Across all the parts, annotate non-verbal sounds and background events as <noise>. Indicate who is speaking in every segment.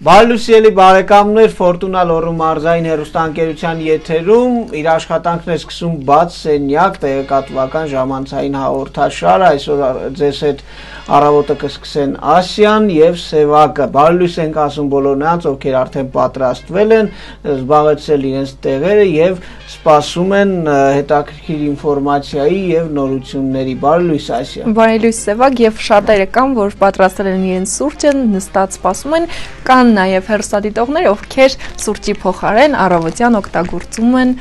Speaker 1: Բարլուսիելի բարեկամներ Ֆորտունա լոռու մարզային հերոստանգերության եթերում իր աշխատանքն է սկսում բաց սենյակ տեղեկատվական ժամանցային հաղորդաշար այսօր ձեզ հետ առավոտը կսկսեն Ասիան եւ Սևակը Բարլուս ենք ասում բոլոր նրանց ովքեր արդեն պատրաստվել են զբաղեցրել իրենց տեղերը եւ սպասում են հետաքրքիր ինֆորմացիայի եւ նորությունների Բարլուս Ասիա
Speaker 2: Բարելույս Սևակ եւ շատերը կան որ պատրաստել են իրենց սուրճը նստած սպասում են կան նաև հերոստատիտողներ, ովքեր սուրճի փոխարեն առավոտյան օգտագործում են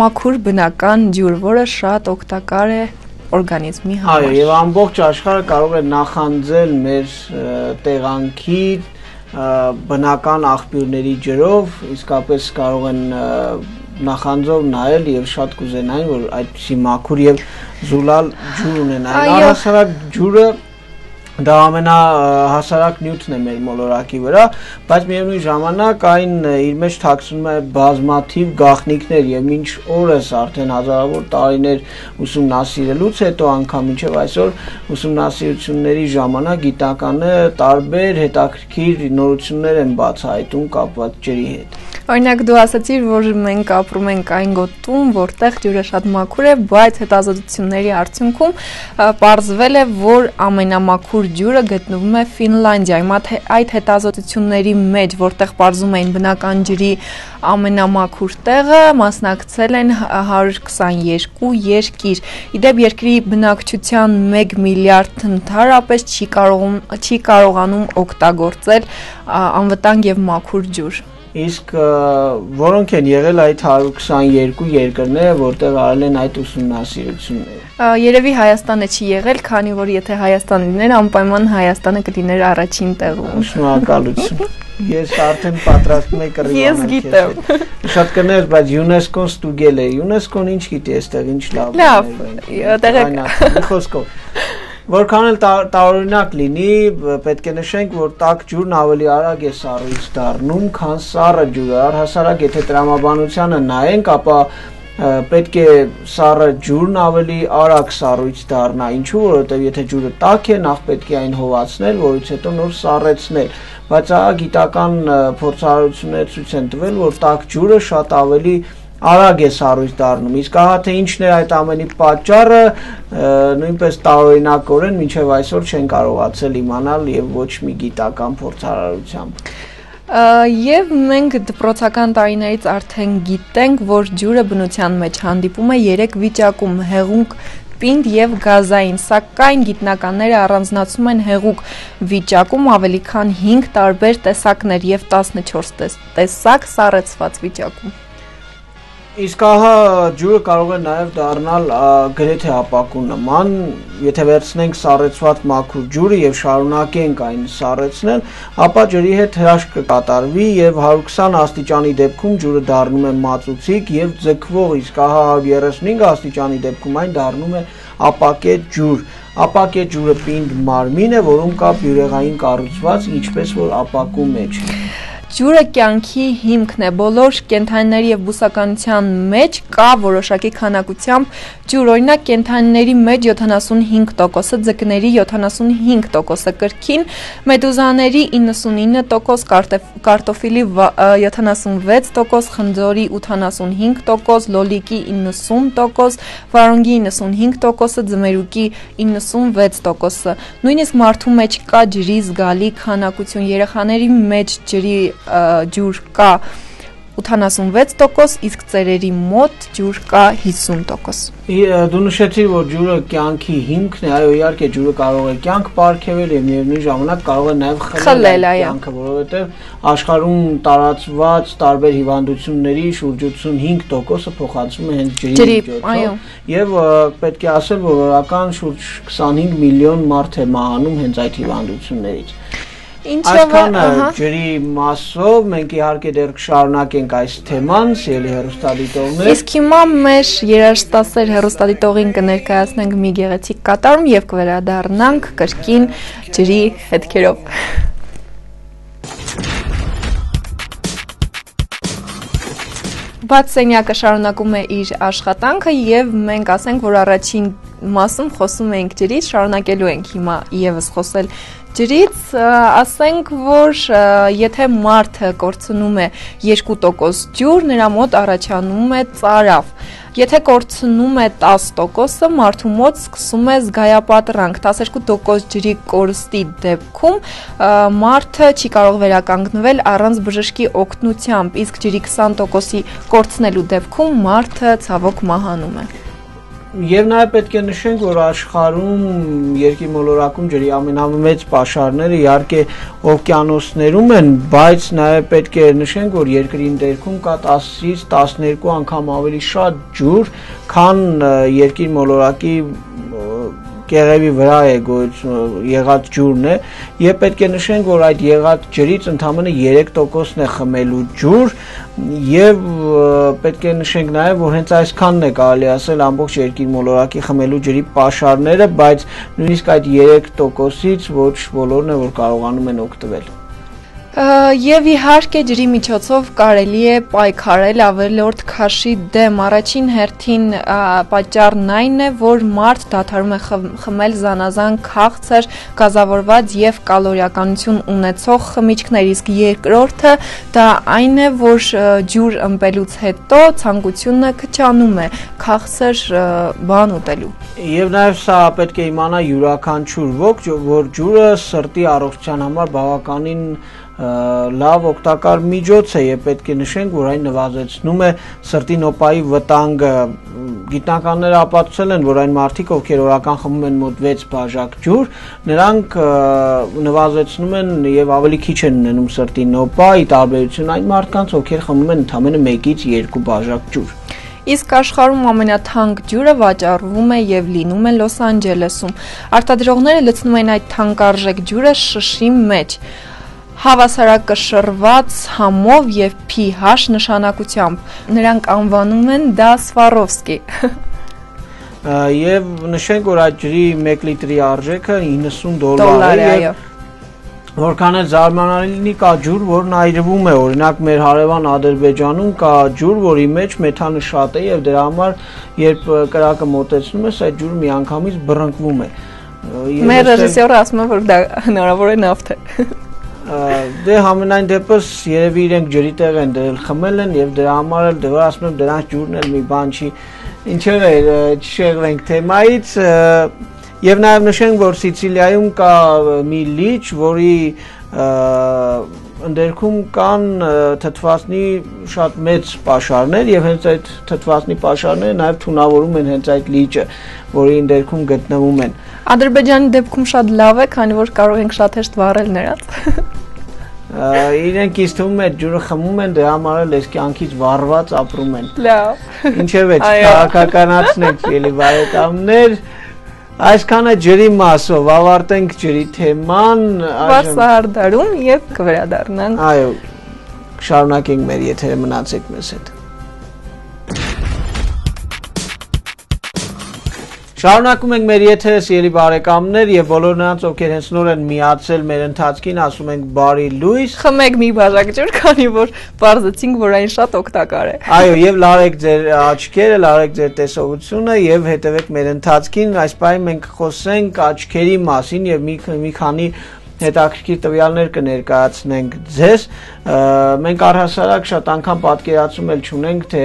Speaker 2: մաքուր բնական ջուր, որը շատ օգտակար է օրգանիզմի համար։
Speaker 1: Այո, եւ ամբողջ աշխարհը կարող է նախանձել մեր տեղանքի բնական աղբյուրների ջրով, իսկապես կարող են նախանձով նայել եւ շատ կուզենային որ այդպիսի մաքուր եւ զուլալ ջուր ունենային։ Առհասարակ ջուրը դա ամենահասարակ նյութն է մեր մոլորակի վրա, բայց միևնույն ժամանակ այն իր մեջ թաքցնում է բազմաթիվ գաղտնիքներ եւ մինչ օրս արդեն հազարավոր տարիներ ուսումնասիրելուց հետո անգամ մինչեւ այսօր ուսումնասիրությունների ժամանակ գիտականը տարբեր հետաքրքիր նորություններ են բացահայտում կապված ջրի հետ։
Speaker 2: Օրինակ դու ասացիր, որ մենք ապրում ենք այն գոտում, որտեղ ջուրը շատ մաքուր է, բայց հետազոտությունների արդյունքում ողջվել է, որ ամենամաքուր ջուրը գտնվում է Ֆինլանդիայում։ Այդ հետազոտությունների մեջ, որտեղ ողջում էին բնական ջրի ամենամաքուր տեղը, մասնակցել են 122 երկիր։ Իդեպ երկրի բնակչության 1 միլիարդ ընդհանրապես չի կարող չի կարողանում օգտագործել անվտանգ եւ մաքուր ջուր։
Speaker 1: Իսկ որոնք են եղել այդ 122 երկրները, որտեղ արել են այդ ուսումնասիրությունները։
Speaker 2: Երևի Հայաստանը չի եղել, քանի որ եթե Հայաստան լիներ, անպայման Հայաստանը կլիներ առաջին տեղում։
Speaker 1: Շնորհակալություն։ <laughs> Ես արդեն պատրաստում եմ կռիվանալ։
Speaker 2: Ես գիտեմ։
Speaker 1: Շատ կներ, բայց ՅՈՒՆԵՍԿՕ-ն ստուգել է։ ՅՈՒՆԵՍԿՕ-ն ինչ գիտի այստեղ ինչ լավ։
Speaker 2: Լավ, տեղեկ։
Speaker 1: Խոսքով Որքան էլ տարօրինակ լինի, պետք է նշենք, որ տաք ջուրն ավելի արագ է սառույց դառնում, քան սառը ջուրը։ Առհասարակ, եթե տրամաբանությանը նայենք, ապա պետք է սառը ջուրն ավելի արագ սառույց դառնա։ Ինչու՞, որովհետև եթե ջուրը տաք է, նախ պետք է այն հովացնել, որից հետո նոր սառեցնել։ Բայց ահա գիտական փորձառությունները ցույց են տվել, որ տաք ջուրը շատ ավելի արագ է սառույց դառնում։ Իսկ ահա թե ինչն է այդ ամենի պատճառը, նույնպես տարօրինակորեն մինչև այսօր չեն կարողացել իմանալ եւ ոչ մի գիտական փորձարարությամբ։
Speaker 2: Եվ մենք դպրոցական տարիներից արդեն գիտենք, որ ջուրը բնության մեջ հանդիպում է 3 վիճակում՝ հեղուկ, պինդ եւ գազային, սակայն գիտնականները առանձնացում են հեղուկ վիճակում ավելի քան 5 տարբեր տեսակներ եւ 14 տեսակ սառեցված վիճակում։
Speaker 1: Իսկ ահա ջուրը կարող է նաև դառնալ գրեթե ապակու նման, եթե վերցնենք սառեցված մաքուր ջուրը եւ շարունակենք այն սառեցնել, ապա ջրի հետ հրաշք կկատարվի եւ 120 աստիճանի դեպքում ջուրը դառնում է մածուցիկ եւ ձգվող, իսկ ահա 135 աստիճանի դեպքում այն դառնում է ապակետ ջուր։ Ապակետ ջուրը պինդ մարմին է, որում կա բյուրեղային կառուցված, ինչպես որ ապակու մեջ։
Speaker 2: Ջուրը կյանքի հիմքն է։ Բոլոր կենթանիների եւ բուսականության մեջ կա որոշակի քանակությամբ ջուր։ Օրինակ կենթանիների մեջ 75%-ը, ձկների 75%-ը կրքին, մեդուզաների 99%, կարտոֆիլի 76%, խնձորի 85%, լոլիկի 90%, վարունգի 95%-ը, ձմերուկի 96%-ը։ Նույնիսկ մարդու մեջ կա ջրի զգալի քանակություն, երեխաների մեջ ջրի ջուր կա 86%, իսկ ծերերի մոտ ջուր կա 50%։
Speaker 1: Դու նշեցիր, որ ջուրը կյանքի հիմքն է, այո, իհարկե ջուրը կարող է կյանք ապարգևել եւ միևնույն ժամանակ կարող է նաեւ
Speaker 2: խլել կյանքը,
Speaker 1: որովհետեւ աշխարհում տարածված տարբեր հիվանդությունների շուրջ 85%-ը փոխանցվում է հենց ջրի միջոցով։ Եվ պետք է ասել, որ օրական շուրջ 25 միլիոն մարդ է մահանում հենց այդ հիվանդություններից։
Speaker 2: Ինչով
Speaker 1: ջրի մասով մենք իհարկե դեռ կշարունակենք այս թեման, սիրելի հերոստատիտողներ։
Speaker 2: Իսկ հիմա մեր երաժշտասեր հերոստատիտողին կներկայացնենք մի գեղեցիկ կատարում եւ կվերադառնանք կրկին ջրի հետքերով։ Բաց սենյակը շարունակում է իր աշխատանքը եւ մենք ասենք, որ առաջին մասում խոսում էինք ջրից, շարունակելու ենք հիմա եւս խոսել ջրից, ասենք, որ եթե մարդը կորցնում է 2% ջուր, նրա մոտ առաջանում է ծարավ։ Եթե կորցնում է 10%-ը, մարդու մոտ սկսում է զգայապատրանք։ 12% ջրի կորստի դեպքում մարդը չի կարող վերականգնվել առանց բժշկի օգնությամբ, իսկ ջրի 20%-ի կորցնելու դեպքում մարդը ցավոք մահանում է։
Speaker 1: Եվ նաև պետք է նշենք, որ աշխարհում երկրի մոլորակում ջրի ամենամեծ պաշարները իհարկե օվկիանոսներում են, բայց նաև պետք է նշենք, որ երկրի ներքում կա 10-ից 12 անգամ ավելի շատ ջուր, քան երկրի մոլորակի կեղևի վրա է գոյություն եղած ջուրն է եւ պետք է նշենք որ այդ եղած ջրից ընդամենը 3%-ն է խմելու ջուր եւ պետք է նշենք նաեւ որ հենց այսքանն է կարելի ասել ամբողջ երկիր մոլորակի խմելու ջրի pašարները բայց նույնիսկ այդ 3%-ից ոչ բոլորն է որ կարողանում են օգտվել
Speaker 2: Եվ իհարկե ջրի միջոցով կարելի է պայքարել ավելորդ քաշի դեմ։ Առաջին հերթին պատճառն այն է, որ մարդ դադարում է խմել զանազան քաղցր, գազավորված եւ կալորիականություն ունեցող խմիչքներ, իսկ երկրորդը դա այն է, որ ջուր ըմպելուց հետո ցանկությունը քչանում է քաղցր բան ուտելու։
Speaker 1: Եվ նաև սա պետք է իմանա յուրաքանչյուր ոք, որ ջուրը սրտի առողջության համար բավականին լավ օգտակար միջոց է եւ պետք է նշենք, որ այն նվազեցնում է սրտի նոպայի վտանգը։ Գիտնականները ապացուցել են, որ այն մարդիկ, ովքեր օրական խմում են մոտ 6 բաժակ ջուր, նրանք նվազեցնում են եւ ավելի քիչ են ունենում սրտի նոպա, ի տարբերություն այն մարդկանց, ովքեր խմում են ընդամենը 1-ից 2 բաժակ ջուր։
Speaker 2: Իսկ աշխարհում ամենաթանկ ջուրը վաճառվում է եւ լինում է Լոս Անջելեսում։ Արտադրողները լցնում են այդ թանկարժեք ջուրը շշի մեջ հավասարակշռված համով եւ pH նշանակությամբ։ Նրանք անվանում են դա Սվարովսկի։
Speaker 1: Եվ նշենք, որ այդ ջրի 1 լիտրի արժեքը 90 դոլար է եւ Որքան էլ զարմանալի կա ջուր, որն այրվում է, օրինակ մեր հարևան Ադրբեջանում կա ջուր, որի մեջ մեթանը շատ է եւ դրա համար երբ կրակը մոտեցնում ես, այդ ջուրը միանգամից բռնկվում է։
Speaker 2: Մեր ռեժիսորը ասում է, որ դա հնարավոր է նավթ է
Speaker 1: դե համենայն դեպս երևի իրենք ջրի տեղ են դրել խմել են եւ դրա համար էլ դրա ասում եմ դրանց ջուրն էլ մի բան չի ինչեր է չշեղվենք թեմայից եւ նաեւ նշենք որ Սիցիլիայում կա մի լիճ որի ընդերքում կան թթվածնի շատ մեծ pašարներ եւ հենց այդ թթվածնի pašարները նաեւ թունավորում են հենց այդ լիճը, որի ընդերքում գտնվում են։
Speaker 2: Ադրբեջանի դեպքում շատ լավ է, քանի որ կարող ենք շատ հեշտ վառել նրանց <laughs>
Speaker 1: իրենք ինձ թվում է ջուրը խմում են, դրա համար էլ այս կյանքից վառված ապրում են։
Speaker 2: Լավ։
Speaker 1: Ինչև է քաղաքականացնենք էլի բարեկամներ։ Այսքանը ջրի մասով ավարտենք ջրի թեման,
Speaker 2: Վարսարդարում եւ կվերադառնանք։
Speaker 1: Այո, շարունակենք մեր եթերը մնացեք մեզ հետ։ Շարունակում ենք մեր եթերը սիրելի բարեկամներ եւ բոլոր նրանց, ովքեր հենց նոր են միացել մեր ընթացքին, ասում ենք բարի լույս։
Speaker 2: Խմեք մի բաժակ ջուր, քանի որ բարձեցինք, որ այն շատ օգտակար է։
Speaker 1: Այո, եւ լարեք ձեր աչքերը, լարեք ձեր տեսողությունը եւ հետեւեք մեր ընթացքին։ Այս պահին մենք խոսենք աչքերի մասին եւ մի մի քանի հետաքրքիր տվյալներ կներկայացնենք ձեզ։ Մենք առհասարակ շատ անգամ պատկերացում էլ չունենք, թե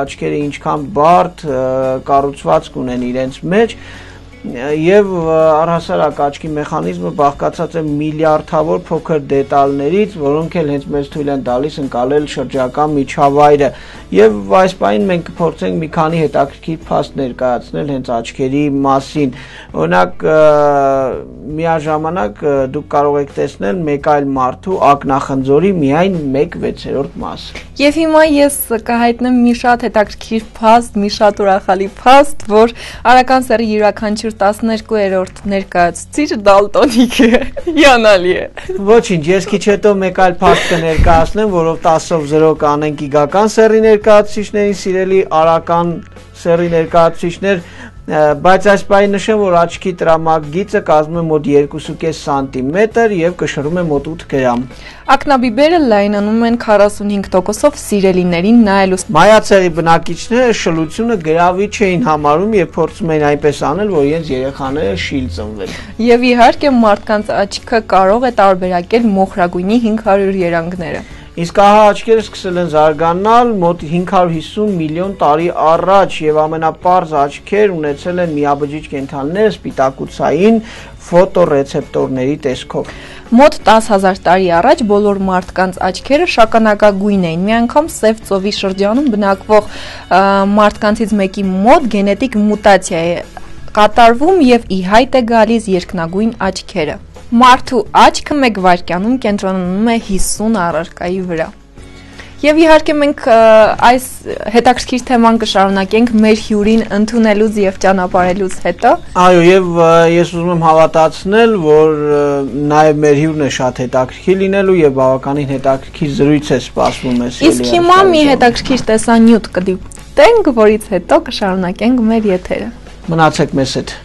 Speaker 1: աչքերը ինչքան բարդ կառուցվածք ունեն իրենց մեջ, եւ առհասարակ աչքի մեխանիզմը բաղկացած է միլիարդավոր փոքր դետալներից, որոնք էլ հենց մեզ թույլ են տալիս ընկալել շրջակա միջավայրը։ Եվ այս պայն մենք կփորձենք մի քանի հետաքրքիր փաստ ներկայացնել հենց աչքերի մասին։ Օրինակ միաժամանակ դուք կարող եք տեսնել մեկ այլ մարդու ակնախնձորի միայն 1/6-րդ մասը։
Speaker 2: Եվ հիմա ես կհայտնեմ մի շատ հետաքրքիր փաստ, մի շատ ուրախալի փաստ, որ արական սերի յուրաքանչյուր 12-րդ ներկայացուցիչ դալտոնիկ է։ Յանալի է։
Speaker 1: Ոչինչ, ես քիչ հետո մեկ այլ փաստ կներկայացնեմ, որով 10-ով 0 կանենք իգական սերի ներկայացուցիչներին, սիրելի արական սերի ներկայացուցիչներ, բայց այս պահի նշեմ, որ աչքի տրամագիծը կազմում է մոտ 2.5 սանտիմետր եւ կշռում է մոտ 8 գրամ։
Speaker 2: Ակնաբիբերը լայնանում են 45%-ով սիրելիներին նայելուց։
Speaker 1: Մայացեղի բնակիչները շլությունը գրավիչ էին համարում եւ փորձում էին այնպես անել, որ իրենց երեխաները շիլ ծնվեն։
Speaker 2: Եվ իհարկե մարդկանց աչքը կարող է տարբերակել մոխրագույնի 500 երանգները։
Speaker 1: Իսկ ահա աչքերը սկսել են զարգանալ մոտ 550 միլիոն տարի առաջ եւ ամենապարզ աչքեր ունեցել են միաբջիջ կենթանիները սպիտակուցային ֆոտոռեցեպտորների տեսքով։
Speaker 2: Մոտ 10000 տարի առաջ բոլոր մարդկանց աչքերը շագանակագույն էին։ Մի անգամ Սև ծովի շրջանում բնակվող մարդկանցից մեկի մոտ գենետիկ մուտացիա է կատարվում եւ ի հայտ է գալիս երկնագույն աչքերը։ Մարդու աչքը 1 վայրկյանում կենտրոնանում է 50 առարկայի վրա։ Եվ իհարկե մենք այս հետաքրքիր թեման կշարունակենք մեր հյուրին ընդունելուց եւ ճանապարհելուց հետո։
Speaker 1: Այո, եւ ես ուզում եմ հավատացնել, որ նաեւ մեր հյուրն է շատ հետաքրքիր լինելու եւ բավականին հետաքրքիր զրույց է սպասվում մեզ։
Speaker 2: Իսկ հիմա մի հետաքրքիր տեսանյութ կդիտենք, որից հետո կշարունակենք մեր եթերը։
Speaker 1: Մնացեք մեզ հետ։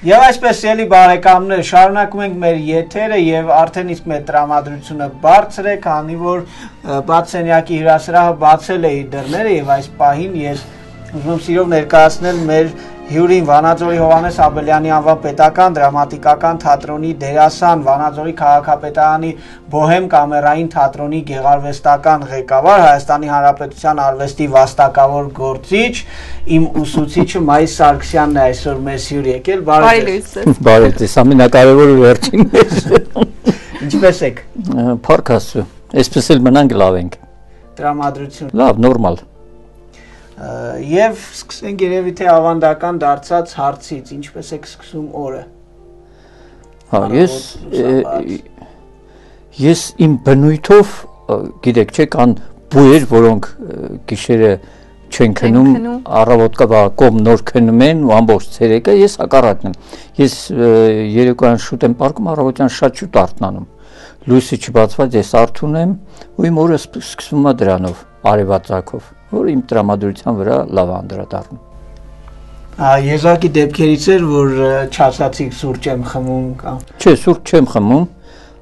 Speaker 1: Եվ այսպես ելի բարեկամներ, շարունակում ենք մեր եթերը եւ արդեն իսկ մեր տրամադրությունը բարձր է, քանի որ Բացենյակի հյուրասրահը բացել է իր դռները եւ այս պահին ես ուզում սիրով ներկայացնել մեր հյուրին Վանաձորի Հովանես Աբելյանի անվան պետական դրամատիկական թատրոնի դերասան, Վանաձորի քաղաքապետարանի Բոհեմ կամերային թատրոնի գեղարվեստական ղեկավար, Հայաստանի Հանրապետության արվեստի վաստակավոր գործիչ, իմ ուսուցիչը Մայիս Սարգսյանն է այսօր մեզ հյուր եկել։
Speaker 2: Բարի լույս։
Speaker 3: Բարի լույս, ամենակարևորը վերջինն է։ <laughs>
Speaker 1: Ինչպե՞ս եք։
Speaker 3: Փառք Աստծո։ Այսպես էլ մնանք լավ ենք։
Speaker 1: Տրամադրություն։
Speaker 3: Լավ, նորմալ
Speaker 1: Եվ սկսենք երևի թե ավանդական դարձած հարցից, ինչպես եք սկսում օրը։
Speaker 3: Հա, ես ես իմ բնույթով, գիտեք, չէ, կան բույր, որոնք գիշերը չեն քնում, առավոտ կա կողմ նոր քնում են ու ամբողջ ցերեկը ես հակառակն եմ։ Ես երեկոյան շուտ եմ պարկում, առավոտյան շատ շուտ արթնանում։ Լույսը չբացված ես արթուն եմ ու իմ օրը սկսվում է դրանով, արևածագով որը իմ տրամադրության վրա լավ անդրադառնում։
Speaker 1: եզակի դեպքերից էր, որ չասացիք սուրճ եմ խմում կամ
Speaker 3: Չէ, սուրճ չեմ խմում։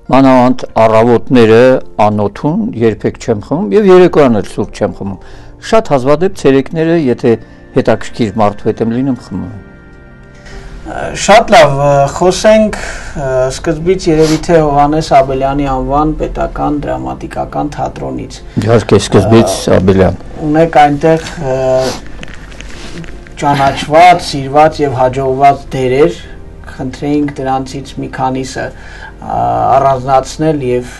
Speaker 3: Մանավանդ առավոտները անոթուն երբեք չեմ խմում եւ երեկոյան էլ սուրճ չեմ խմում։ Շատ հազվադեպ ցերեկները, եթե հետաքրքիր մարդու հետ եմ լինում, խմում եմ։
Speaker 1: Շատ լավ, խոսենք սկզբից երևի թե Հովանես Աբելյանի անվան պետական դրամատիկական թատրոնից։
Speaker 3: Իհարկե սկզբից Աբելյան։
Speaker 1: Ունեք այնտեղ ճանաչված, սիրված եւ հաջողված դերեր, խնդրեինք դրանցից մի քանիսը առանձնացնել եւ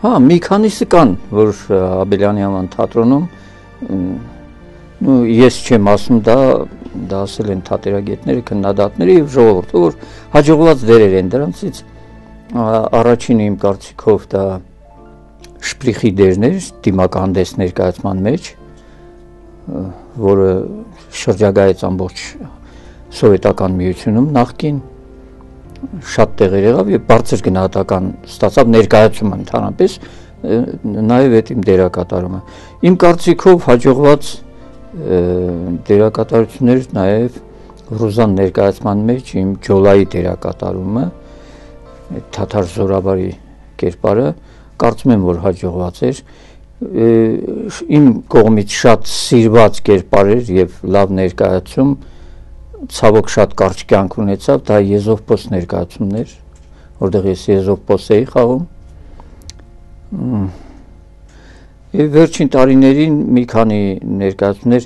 Speaker 3: Հա, մի քանիսը կան, որ Աբելյանի անվան թատրոնում նու ես չեմ ասում դա դա ասել են թատերագետները, քննադատները եւ ժողովուրդը, որ հաջողված դերեր են դրանցից առաջինը իմ կարծիքով դա շպրիխի դերն էր դիմականդես ներկայացման մեջ, որը շրջագայեց ամբողջ սովետական միությունում նախքին շատ տեղեր եղավ եւ բարձր գնահատական ստացավ ներկայացումը ընդհանրապես նաեւ այդ իմ դերակատարումը իմ կարծիքով հաջողված դերակատարություններ նաև Ռուզան ներկայացման մեջ իմ Ջոլայի դերակատարումը թաթար զորաբարի կերպարը կարծում եմ որ հաջողված էր իմ կողմից շատ սիրված կերպար էր եւ լավ ներկայացում ցավոք շատ կարճ կյանք ունեցավ դա Եզովպոս ներկայացումներ որտեղ ես Եզովպոս էի խաղում Եվ վերջին տարիներին մի քանի ներկայացումներ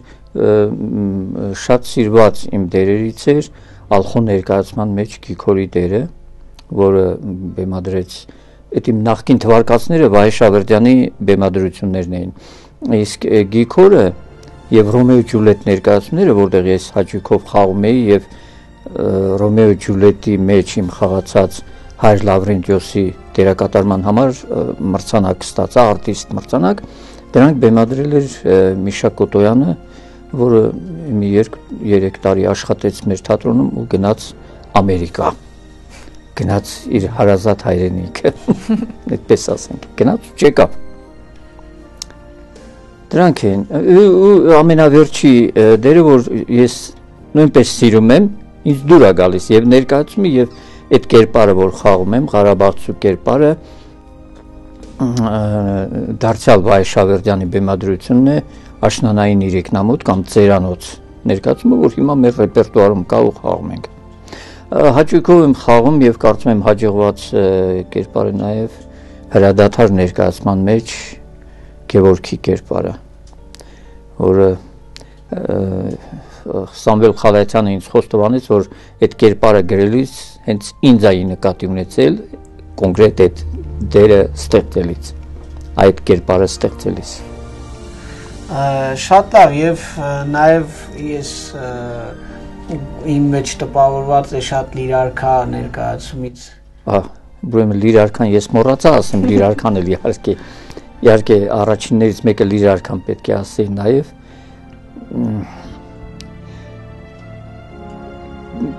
Speaker 3: շատ սիրված իմ դերերից էր Ալխո ներկայացման մեջ Գիքորի դերը, որը բեմադրեց այդ իմ նախկին թվարկածները Վահե Շավերդյանի բեմադրություններն էին։ Իսկ Գիքորը եւ Ռոմեո Ջուլիետ ներկայացումները, որտեղ ես հաճույքով խաղում էի եւ Ռոմեո Ջուլիետի մեջ իմ խաղացած Հայր Լավրենտիոսի դերակատարման համար մրցանակ ստացա, արտիստ մրցանակ։ Դրանք բեմադրել էր Միշա Կոտոյանը, որը մի 2-3 տարի աշխատեց մեր թատրոնում ու գնաց Ամերիկա գնաց իր հարազատ հայրենիքը <laughs> այդպես ասենք գնաց չեկավ դրանք են ու ամենավերջի դերը որ ես նույնպես սիրում եմ ինձ դուր է գալիս եւ ներկայացումը եւ այդ կերպարը որ խաղում եմ Ղարաբաղցու կերպարը դարձյալ Վայ Շավերդյանի բեմադրությունն է աշնանային իրիկնամոտ կամ ծերանոց ներկայացումը որ հիմա մեր ռեպերտուարում կա ու խաղում ենք հաճույքով եմ խաղում եւ կարծում եմ հաջողված կերպարը նաեւ հրադադար ներկայացման մեջ Գևորգի կերպարը որը Սամվել Խալայցյանը ինձ խոստովանեց որ այդ կերպարը գրելիս հենց ինձ այի նկատի ունեցել կոնկրետ այդ դերը ստեղծելից այդ կերպարը ստեղծելիս
Speaker 1: շատ լավ եւ նաեւ ես իմ մեջ տպավորված է շատ լիրարքա ներկայացումից։
Speaker 3: Ահա, ուրեմն լիրարքան ես մոռացա ասեմ, <laughs> լիրարքան էլ իհարկե իհարկե առաջիններից մեկը լիրարքան պետք է ասեի նաև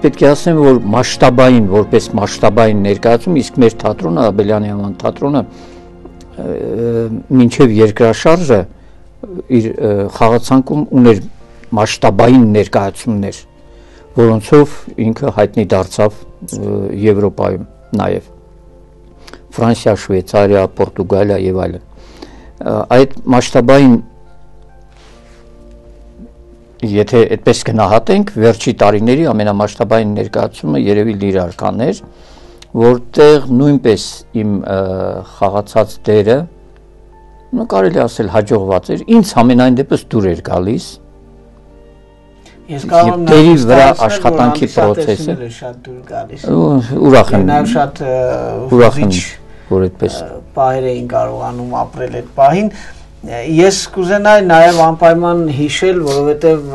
Speaker 3: պետք է ասեմ, որ մասշտաբային, որպես մասշտաբային ներկայացում, իսկ մեր թատրոնը, Աբելյանի անվան թատրոնը մինչև երկրաշարժը իր խաղացանկում ուներ մասշտաբային ներկայացումներ որոնցով ինքը հայտնի դարձավ Եվրոպայում նաև. Ֆրանսիա, Շվեյցարիա, Պորտուգալիա եւ այլն։ Այդ մասշտաբային եթե այդպես գնահատենք, վերջի տարիների ամենամասշտաբային ներկայացումը երևի Լիրարքան էր, որտեղ նույնպես իմ խաղացած դերը նո կարելի ասել հաջողված էր, ինձ ամենայն դեպս դուր էր գալիս,
Speaker 1: Ես կարող եմ
Speaker 3: դերի վրա աշխատանքի process-ը
Speaker 1: շատ դուր գալիս։
Speaker 3: Ուրախ եմ։
Speaker 1: Նաև շատ
Speaker 3: ուրախ եմ, որ այդպես
Speaker 1: պահեր էին կարողանում ապրել այդ պահին։ Ես կուզենայի նաև անպայման հիշել, որովհետև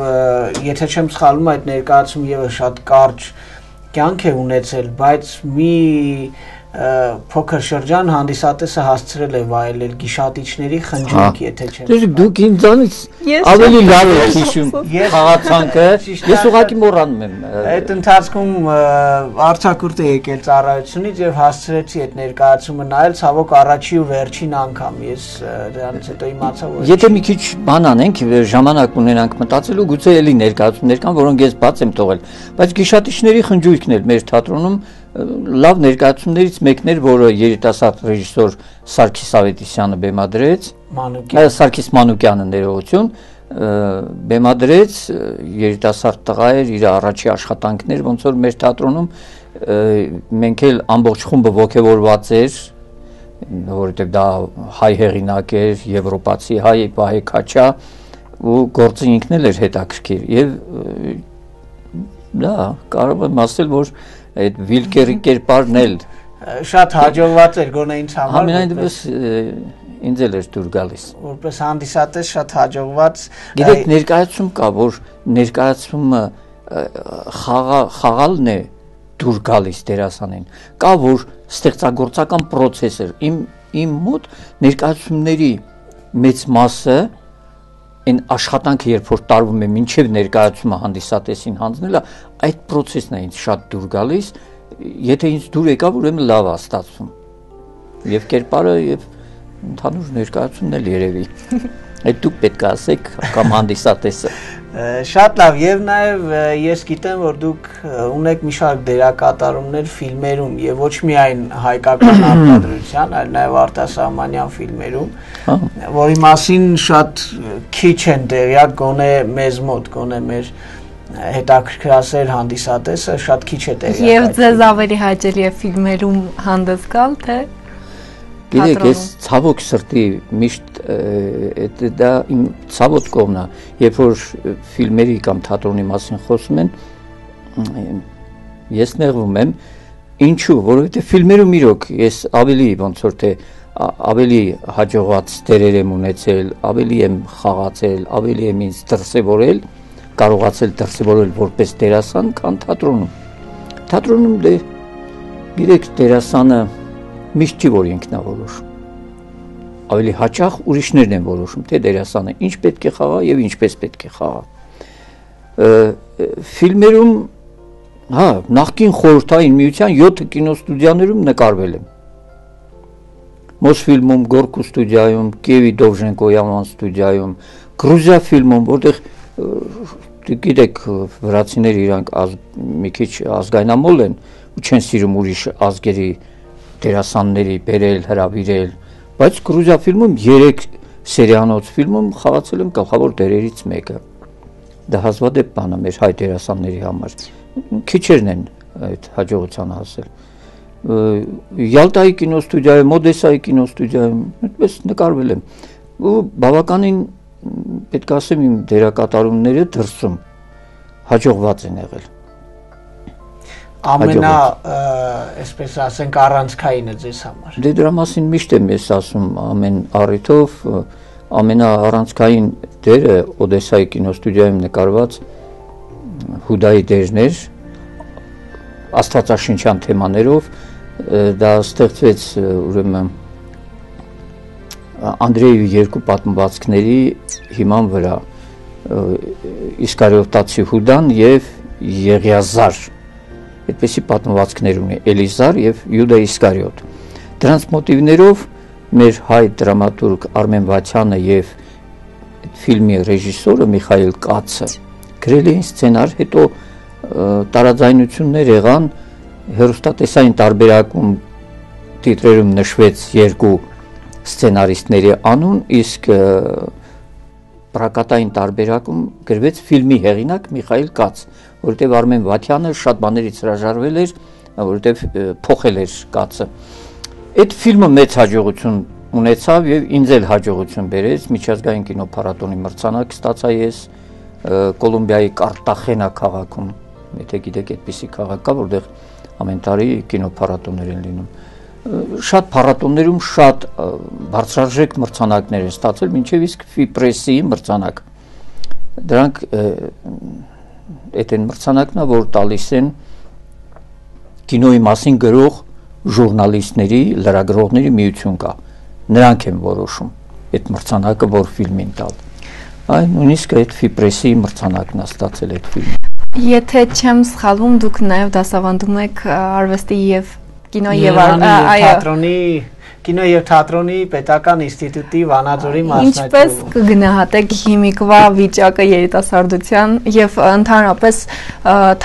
Speaker 1: եթե չեմ սխալվում, այդ ներկայացում եւս շատ կարճ կյանք է ունեցել, բայց մի փոքր շրջան հանդիսատեսը հասցրել է վայելել գիշատիչների խնջույք, եթե չեմ։
Speaker 3: Դե դուք ինձանից ավելի լավ եք հիշում խաղացանքը։ Ես ուղղակի մոռանում եմ։
Speaker 1: Այդ ընթացքում արցակուրտ է եկել ծառայությունից եւ հասցրեցի այդ ներկայացումը նայել, ցավոք առաջի ու վերջին անգամ ես դրանից հետո իմացա որ
Speaker 3: Եթե մի քիչ բան անենք, ժամանակ ունենանք մտածելու, գուցե էլի ներկայացումներ կան, որոնք ես բաց եմ թողել, բայց գիշատիչների խնջույքն էլ մեր թատրոնում լավ ներկայացումներից մեկն էր, որը երիտասարդ ռեժիսոր Սարգիս Ավետիսյանը բեմադրեց։
Speaker 1: Մանուկյան։
Speaker 3: Սարգիս Մանուկյանը ներողություն բեմադրեց երիտասարդ տղա էր իր առաջի աշխատանքներ ոնց որ մեր թատրոնում մենք էլ ամբողջ խումբը ողջավորված էր որովհետև դա հայ հեղինակ էր եվրոպացի հայ Վահե Քաչա ու գործը ինքն էլ էր հետաքրքիր եւ դա կարող եմ ասել որ այդ Վիլկերի կերպարն էլ
Speaker 1: շատ հաջողված էր գոնե ինձ համար։
Speaker 3: Ամենայն դեպս ինձ էլ էր դուր գալիս։
Speaker 1: Որպես հանդիսատես շատ հաջողված։
Speaker 3: Գիտեք, ներկայացում կա, որ ներկայացումը խաղա խաղալն է դուր գալիս դերասանին։ Կա որ ստեղծագործական process է։ Իմ իմ մոտ ներկայացումների մեծ մասը այն աշխատանքը երբ որ տարվում է մինչև ներկայացումը հանդիսատեսին հանձնելը, այդ process-ն է ինձ շատ դուր գալիս, եթե ինձ դուր եկավ, ուրեմն լավ է ստացվում։ Եվ կերպարը եւ ընդհանուր ներկայացումն էլ երևի։ <laughs> Այդ դուք պետք է ասեք կամ <laughs> հանդիսատեսը։
Speaker 1: Շատ լավ եւ նաեւ ես գիտեմ որ դուք ունեք մի շարք դերակատարումներ ֆիլմերում եւ ոչ միայն հայկական <coughs> արտադրության, այլ նաեւ արտասահմանյան ֆիլմերում, հա։ որի մասին շատ քիչ են տեղյակ գոնե մեզ մոտ, գոնե մեր հետաքրքրասեր հանդիսատեսը շատ քիչ է տեղյակ։
Speaker 2: Եվ ձեզ ավելի հաճելի է ֆիլմերում հանդես գալ, թե
Speaker 3: Գիտեք, ես ցավոք սրտի միշտ դա իմ ցավոտ կողմն է, երբ որ ֆիլմերի կամ թատրոնի մասին խոսում են, ես նեղվում եմ, ինչու, որովհետև ֆիլմերում իրոք ես ավելի ոնց որ թե ավելի հաջողված դերեր եմ ունեցել, ավելի եմ խաղացել, ավելի եմ ինձ դրսևորել, կարողացել դրսևորել որպես դերասան, քան թատրոնում։ Թատրոնում դե գիտեք, դերասանը միշտ չի որ ինքնավորոշում ավելի հաճախ ուրիշներն են որոշում թե դերասանը ինչ պետք է խաղա եւ ինչպես պետք է խաղա ֆիլմերում հա, նախկին խորհրդային միության 7 կինոստուդիաներում նկարվել եմ։ Մոսֆիլմում, Գորկու ստուդիայում, Կիևի Դովժենկոյան ստուդիայում, Գրուզիա ֆիլմում, որտեղ գիտեք վրացիները իրանք ազ, մի քիչ ազգայնամոլ են ու չեն սիրում ուրիշ ազգերի դերասանների բերել, հրավիրել, բայց Գրուզիա ֆիլմում 3 սերիանոց ֆիլմում խաղացել եմ գլխավոր դերերից մեկը։ Դա հազվադեպ բան է մեր հայ դերասանների համար։ Քիչերն են այդ հաջողության հասել։ Յալտայի կինոստուդիայում, Օդեսայի կինոստուդիայում այդպես նկարվել եմ։ Ու բավականին պետք ասեմ իմ դերակատարումները դրսում հաջողված են եղել
Speaker 1: ամենա այսպես ասենք առանցքայինը ձեզ համար
Speaker 3: դե դրա մասին միշտ եմ ես ասում ամեն առիթով ամենա առանցքային դերը օդեսայի կինոստուդիայում նկարված հուդայի դերներ աստվածաշնչյան թեմաներով դա ստեղծվեց ուրեմն Անդրեյի երկու պատմվածքների հիման վրա Իսկարիոտացի Հուդան եւ Եղիազար այդպեսի պատմվածքներ ունի Էլիզար եւ Յուդա Իսկարիոտ դրանց մոտիվներով մեր հայ դրամատուրգ Արմեն Վացյանը եւ ֆիլմի ռեժիսորը Միխայել Կացը գրել էին սցենար, հետո տարաձայնություններ եղան հերոստատեսային տարբերակում տիտրերում նշվեց երկու սցենարիստների անուն, իսկ պրակատային տարբերակում գրվեց ֆիլմի հեղինակ Միխայել Կաց, որովհետև Արմեն Վաթյանը շատ բաներից հրաժարվել էր, որովհետև փոխել էր Կացը։ Այդ ֆիլմը մեծ հաջողություն ունեցավ եւ ինձ էլ հաջողություն բերեց միջազգային կինոփառատոնի մրցանակ ստացա ես Կոլումբիայի Կարտախենա քաղաքում, եթե գիտեք, այդպիսի քաղաք կա, որտեղ ամեն տարի կինոփառատոններ են լինում շատ փառատոններում շատ բարձրարժեք մրցանակներ են ստացել, մինչև իսկ Ֆիպրեսի մրցանակ։ Դրանք այդ են մրցանակն է, որ տալիս են կինոյի մասին գրող ժուրնալիստների, լրագրողների միություն կա։ Նրանք են որոշում այդ մրցանակը որ ֆիլմին տալ։ Այն նույնիսկ այդ Ֆիպրեսի մրցանակն է ստացել այդ ֆիլմը։
Speaker 2: Եթե չեմ սխալվում, դուք նաև դասավանդում եք արվեստի եւ կինո եւ
Speaker 1: այո թատրոնի կինո եւ թատրոնի պետական ինստիտուտի Վանաձորի
Speaker 2: մասնակցում։ Ինչպես կգնահատեք հիմիկվա վիճակը երիտասարդության եւ ընդհանրապես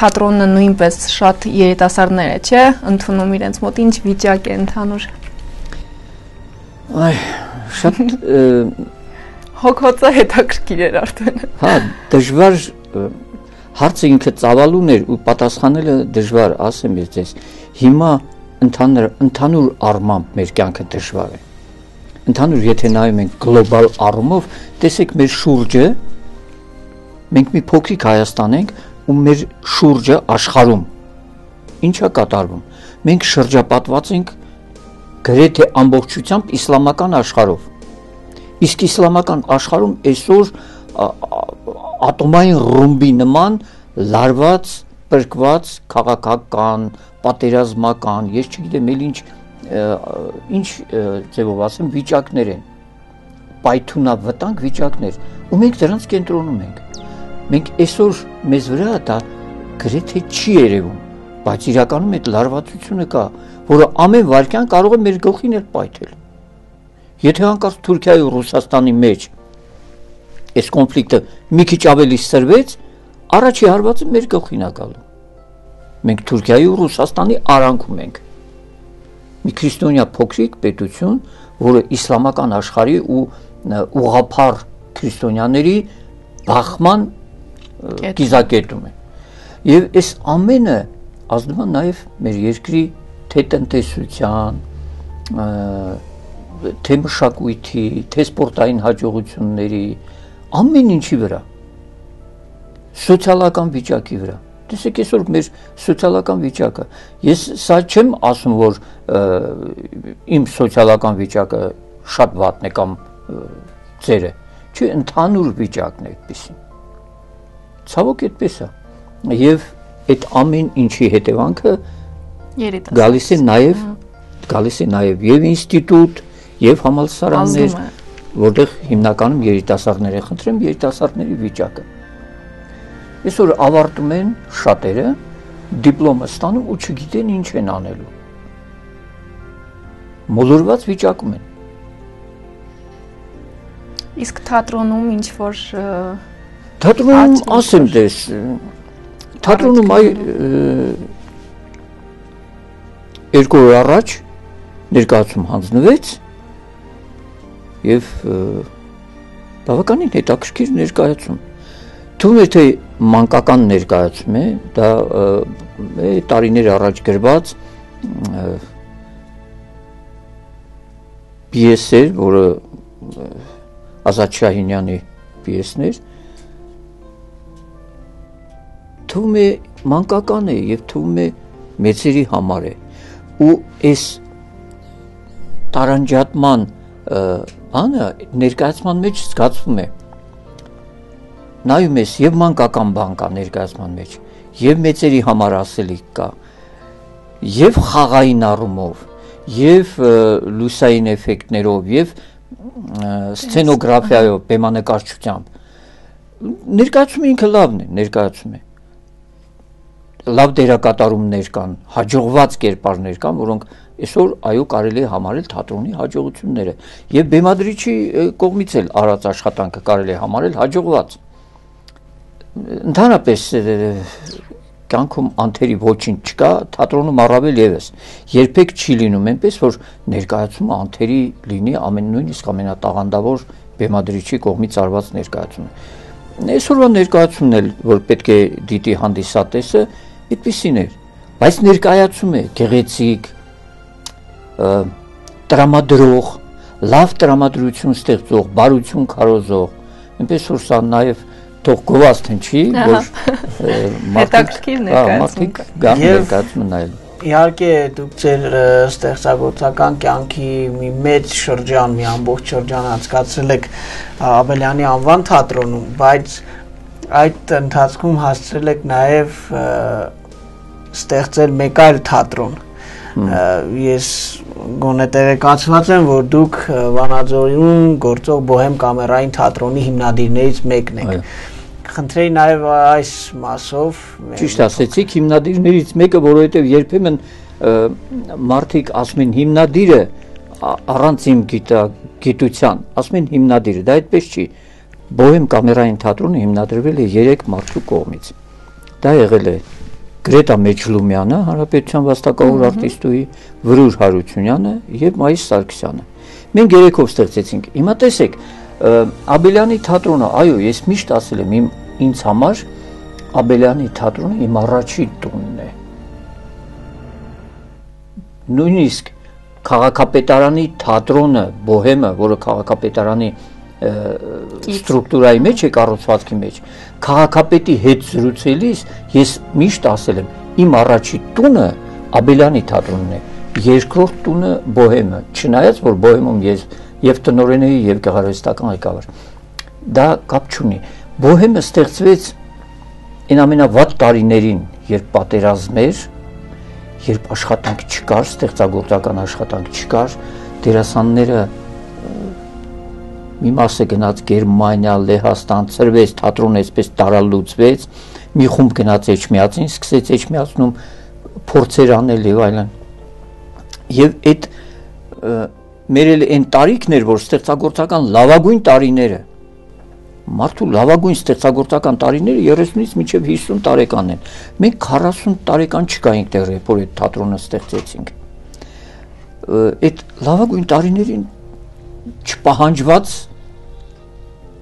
Speaker 2: թատրոնը նույնպես շատ երիտասարդներ է, չէ՞, ընդունում իրենց մոտ ինչ վիճակ է ընդհանուր։
Speaker 3: Այ շատ
Speaker 2: հոգոցը հետաքրքիր էր արդեն։
Speaker 3: Հա, դժվար հարցը ինքը ծավալուն էր ու պատասխանելը դժվար, ասեմ ես ձեզ։ Հիմա ընդհանուր ընդհանուր առմամբ մեր կյանքը դժվար է։ Ընդհանուր եթե նայում ենք գլոբալ առումով, տեսեք մեր շուրջը մենք մի փոքրիկ Հայաստան ենք ու մեր շուրջը աշխարհում ինչա կատարվում։ Մենք շրջապատված ենք գրեթե ամբողջությամբ իսլամական աշխարհով։ Իսկ իսլամական աշխարհում այսօր ատոմային ռումբի նման լարված, բրկված քաղաքական, պատերազմական, ես չգիտեմ ել ինչ ինչ ձևով ասեմ վիճակներ են պայթունա վտանգ վիճակներ ու մենք դրանց կենտրոնում ենք մենք այսօր մեզ վրա դա գրեթե չի երևում բայց իրականում այդ լարվածությունը կա որը ամեն վարքյան կարող է մեր գլխին էլ պայթել եթե հանկարծ Թուրքիայի ու Ռուսաստանի մեջ այս կոնֆլիկտը մի քիչ ավելի սրվեց առաջի հարվածը մեր գլխին է գալու Մենք Թուրքիայի ու Ռուսաստանի արանքում ենք։ Մի քրիստոնյա փոքրիկ պետություն, որը իսլամական աշխարհի ու ուղափառ քրիստոնյաների բախման կիզակետում է։ Եվ այս ամենը ազդում է նաև մեր երկրի թե տնտեսության, թե մշակույթի, թե սպորտային հաջողությունների, ամեն ինչի վրա սոցիալական վիճակի վրա Տեսեք այսօր մեր սոցիալական վիճակը։ Ես սա չեմ ասում, որ իմ սոցիալական վիճակը շատ վատն է կամ ծերը։ Չի ընդհանուր վիճակն է այդպեսին։ Ցավոք այդպես է։ Եվ այդ ամեն ինչի հետևանքը գալիս է նաև գալիս է նաև եւ ինստիտուտ եւ համալսարաններ, որտեղ հիմնականում երիտասարդներ են խնդրեմ երիտասարդների վիճակը Այսօր ավարտում են շատերը դիպլոմը ստանում ու չգիտեն ինչ են անելու։ Մոլորված վիճակում են։
Speaker 2: Իսկ թատրոնում ինչ որ
Speaker 3: Թատրոնում ասեմ դες թատրոնում այ երկու օր առաջ ներկայացում հանձնվեց եւ բավականին հետաքրքիր ներկայացում թվում է թե մանկական ներկայացում է դա է տարիներ առաջ գրված պիես էր որը Ազատ Շահինյանի պիեսն էր թվում է մանկական է եւ թվում է մեծերի համար է ու այս տարանջատման բանը ներկայացման մեջ զգացվում է նայում ես եւ մանկական բան կա ներկայացման մեջ եւ մեծերի համար ասելիք կա եւ խաղային առումով եւ լուսային էֆեկտներով եւ սցենոգրաֆիայով բեմանկարչությամբ ներկայացումը ինքը լավն է ներկայացում է լավ դերակատարումներ կան, հաջողված կերպարներ կան, որոնք այսօր այո կարելի է համարել թատրոնի հաջողությունները եւ բեմադրիչի կողմից էլ արած աշխատանքը կարելի է համարել հաջողված ընդհանրապես կյանքում անթերի ոչինչ չկա, թատրոնում առավել եւս երբեք չի լինում այնպես որ ներկայացումը անթերի լինի ամեն նույնիսկ ամենատաղանդավոր բեմադրիչի կողմից արված ներկայացումը այսօրվա ներկայացումն էլ որ պետք է դիտի հանդիսատեսը այդպեսին էր բայց ներկայացում է գեղեցիկ տրամադրող լավ տրամադրություն ստեղծող բարություն քարոզող այնպես որ սա նաև թող գովաստ հնչի որ <laughs>
Speaker 2: հետաքրքիր ներկայացում
Speaker 3: գան ներկայացումը նայել
Speaker 1: իհարկե դուք ձեր ստեղծագործական կյանքի մի մեծ շրջան, մի ամբողջ շրջան անցկացրել եք Աբելյանի անվան թատրոնում, բայց այդ ընթացքում հասցրել եք նաև ստեղծել մեկ այլ թատրոն ես գոնե տեղեկացված եմ որ դուք Վանաձորում գործող Բոհեմ կամերային թատրոնի հիմնադիրներից մեկն եք խնդրեի նաև այս մասով
Speaker 3: ճիշտ ասեցիք հիմնադիրներից մեկը որովհետև երբեմն մարդիկ ասում են հիմնադիրը առանց իմ գիտության ասում են հիմնադիրը դա այդպես չի Բոհեմ կամերային թատրոնը հիմնադրվել է 3 մարդու կողմից։ Դա եղել է Գրետա Մեջլումյանը, Հանրապետության վաստակավոր արտիստուհի, Վրուժ Հարությունյանը եւ Մայիս Սարգսյանը։ Մենք երեքով ստեղծեցինք։ Հիմա տեսեք, Աբելյանի թատրոնը, այո, ես միշտ ասել եմ, իմ ինձ համար Աբելյանի թատրոնը իմ առաջին տունն է։ Նույնիսկ քաղաքապետարանի թատրոնը, Բոհեմը, որը քաղաքապետարանի ստրուկտուրայի մեջ է կառուցվածքի մեջ քաղաքապետի հետ զրուցելիս ես միշտ ասել եմ իմ առաջի տունը Աբելյանի թատրոնն է երկրորդ տունը Բոհեմը չնայած որ Բոհեմում ես եւ տնորեն էի եւ գեղարվեստական ղեկավար դա կապ չունի Բոհեմը ստեղծվեց այն ամենավատ տարիներին երբ պատերազմ էր երբ աշխատանք չկար ստեղծագործական աշխատանք չկար դերասանները մի մասը գնաց Գերմանիա, Լեհաստան, ծրվեց թատրոնը այսպես տարալուծվեց, մի խումբ գնաց Էջմիածին, սկսեց Էջմիածնում փորձեր անել եւ այլն։ Եւ այդ մեր էլ այն տարիքներ, որ ստեղծագործական լավագույն տարիները մարդու լավագույն ստեղծագործական տարիները 30-ից մինչև 50 տարեկան են։ Մենք 40 տարեկան չկայինք տեղը, որ այդ թատրոնը ստեղծեցինք։ Այդ լավագույն տարիներին չպահանջված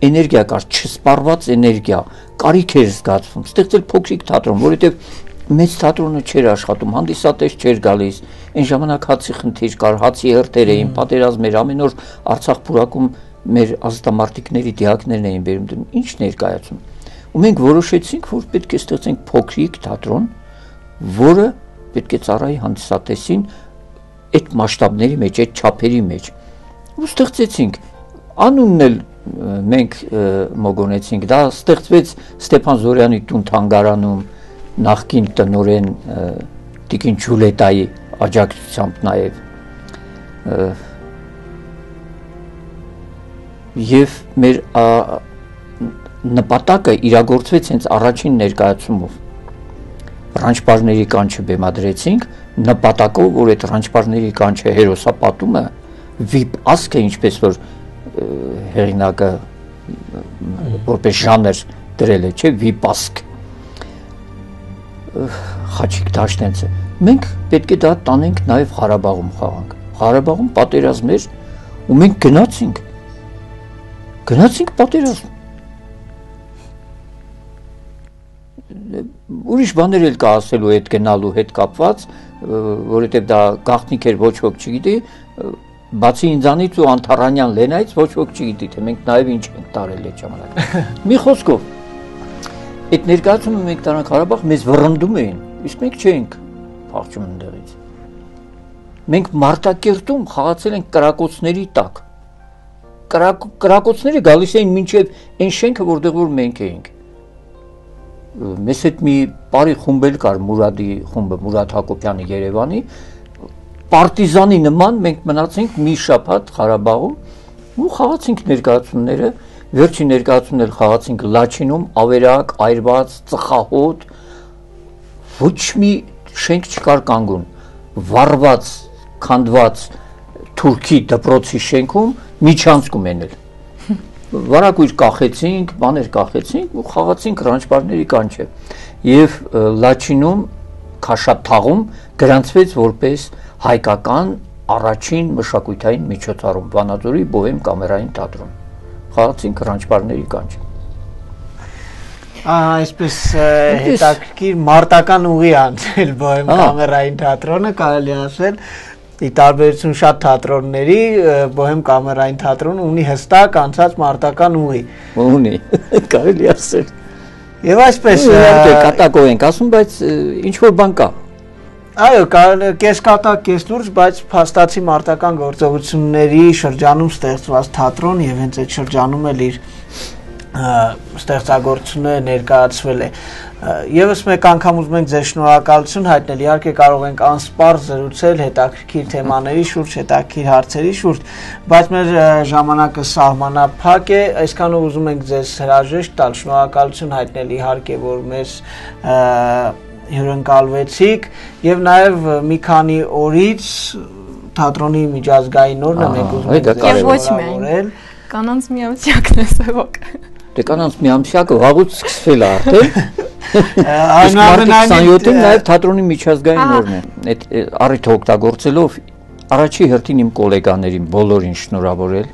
Speaker 3: էներգիա կար, չսպառված էներգիա, կարիք էր զգացվում։ Ստեղծել փոքրիկ թատրոն, որովհետև մեծ թատրոնը չէր աշխատում, հանդիսատես չէր գալիս։ Այն ժամանակ հացի խնդիր կար, հացի հրթեր էին, պատերազմեր, ամեն օր Արցախ փուրակում մեր ազատամարտիկների դիակներն էին բերում դնում։ Ինչ ներկայացում։ Ու մենք որոշեցինք, որ պետք է ստեղծենք փոքրիկ թատրոն, որը պետք է ծառայի հանդիսատեսին այդ մասշտաբների մեջ, այդ չափերի մեջ։ Ու ստեղծեցինք անունն էլ մենք մոգոնեցինք դա ստեղծվեց Ստեփան Զորյանի տուն թանգարանում նախկին տնորեն Տիկին Ջուլետայի աջակցությամբ նաև եւ մեր նպատակը իրագործվեց հենց առաջին ներկայացումով ռանչպարների կանչը բեմադրեցինք նպատակով, որ այդ ռանչպարների կանչը հերոսապատումը VIP ասկ է ինչպես որ հեղինակը որպես ժանր դրել է, չէ, VIP ասկ խաչիկ դաշտենցը։ Մենք պետք է դա տանենք նաև Ղարաբաղում խաղանք։ Ղարաբաղում պատերազմ էր ու մենք գնացինք։ Գնացինք պատերազմ։ ուրիշ բաներ էլ կա ասելու հետ գնալու հետ կապված, որովհետև դա գաղտնիք էր ոչ ոք չգիտի, բացի ինձանից ու Անթարանյան Լենայից ոչ ոք չգիտի, թե մենք նաև ինչ ենք տարել այդ ժամանակ։ <laughs> Մի խոսքով այդ ներկայացումը մենք տարանք Ղարաբաղ մեզ վռնդում էին, իսկ մենք չէինք փախչում ընդեղից։ Մենք Մարտակերտում խաղացել ենք կրակոցների տակ։ Կրակոցները գալիս էին մինչև այն շենքը, որտեղ որ մենք էինք մեզ հետ մի բարի խումբ էլ կար Մուրադի խումբը, Մուրադ Հակոբյանի Երևանի, պարտիզանի նման մենք մնացինք մի շաբաթ Ղարաբաղում ու խաղացինք ներկայացումները, վերջին ներկայացումն էլ խաղացինք Լաչինում, Ավերակ, Այրված, Ծխահոտ, ոչ մի շենք չկար կանգուն, վառված, քանդված թուրքի դպրոցի շենքում միջանցքում են էլ վարակույր կախեցինք, բաներ կախեցինք ու խաղացինք ռանչպարների կանչը։ Եվ Լաչինում Քաշաթաղում գրանցվեց որպես հայկական առաջին մշակութային միջոցառում Վանաձորի Բոհեմ կամերային թատրոն։ Խաղացինք ռանչպարների կանչը։
Speaker 1: Ահա այսպես հետաքրքիր մարտական ուղի անցել Բոհեմ կամերային թատրոնը կարելի ասել ի տարբերություն շատ թատրոնների բոհեմ կամերային թատրոնը ունի հստակ անցած մարտական ուղի
Speaker 3: ունի <laughs> կարելի ասել
Speaker 1: եւ այսպես
Speaker 3: կատակով ենք ասում բայց ինչ որ բան կա
Speaker 1: այո կես կատակ կես լուրջ բայց փաստացի մարտական գործողությունների շրջանում ստեղծված թատրոն եւ հենց այդ շրջանում էլ իր ստեղծագործությունը ներկայացվել է Եվս մեկ անգամ ուզում ենք ձեր շնորհակալություն հայտնել։ Իհարկե կարող ենք անսպար զրուցել հետաքրքիր թեմաների շուրջ, հետաքրքիր հարցերի շուրջ, բայց մեր ժամանակը սահմանափակ է, այսքանով ուզում ենք ձեզ հրաժեշտ տալ, շնորհակալություն հայտնել իհարկե, որ մեզ հյուրընկալվեցիք եւ նաեւ մի քանի օրից թատրոնի միջազգային օրն է մենք ուզում ենք
Speaker 2: ձեզ ոչ միայն կանանց միամսյակն է սևոք։
Speaker 3: Դե կանանց միամսյակը վաղուց սկսվել է արդեն։ <laughs> Այնուամենայնիվ 27-ին նաև թատրոնի միջազգային օրն է։ Այդ առիթը օգտագործելով առաջի հերթին իմ գոլեգաներին բոլորին շնորհավորել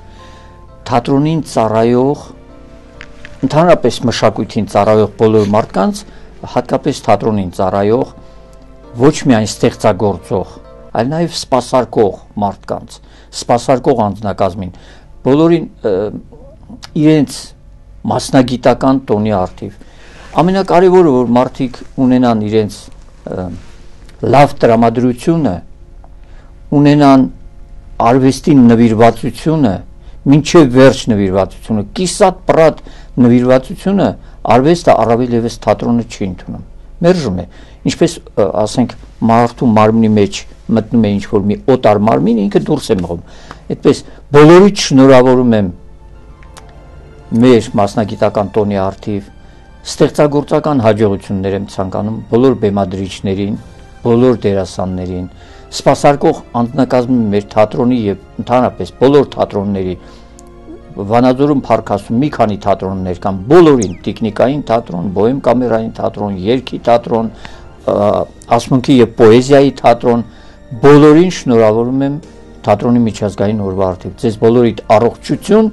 Speaker 3: թատրոնին ծառայող ընդհանրապես մշակույթին ծառայող բոլոր մարդկանց, հատկապես թատրոնին ծառայող ոչ միայն ստեղծագործող, այլ նաև սպասարկող մարդկանց, սպասարկող անձնակազմին, բոլորին իրենց մասնագիտական տոնի արդիվ ամենակարևորը որ մարդիկ ունենան իրենց լավ տրամադրությունը ունենան արվեստին նվիրվածությունը մինչև վերջ նվիրվածությունը կիսատ պրատ նվիրվածությունը արվեստը առավել եւս թատրոնը չի ընդունում մերժում է ինչպես ասենք մարդու մարմնի մեջ մտնում է ինչ որ մի օտար մարմին ինքը դուրս է մղում այդպես բոլորիդ շնորհավորում եմ մեր մասնագիտական տոնի արդիվ ստեղծագործական հաջողություններ եմ ցանկանում բոլոր բեմադրիչներին, բոլոր դերասաններին, սպասարկող անձնակազմի մեր թատրոնի եւ ընդհանրապես բոլոր թատրոնների Վանաձորում Փարքասում մի քանի թատրոններ կան, բոլորին՝ տեխնիկային թատրոն, բոհեմ կամերային թատրոն, երգի թատրոն, ասմունքի եւ պոեզիայի թատրոն, բոլորին շնորհավորում եմ թատրոնի միջազգային օրվա արդիվ։ Ձեզ բոլորիդ առողջություն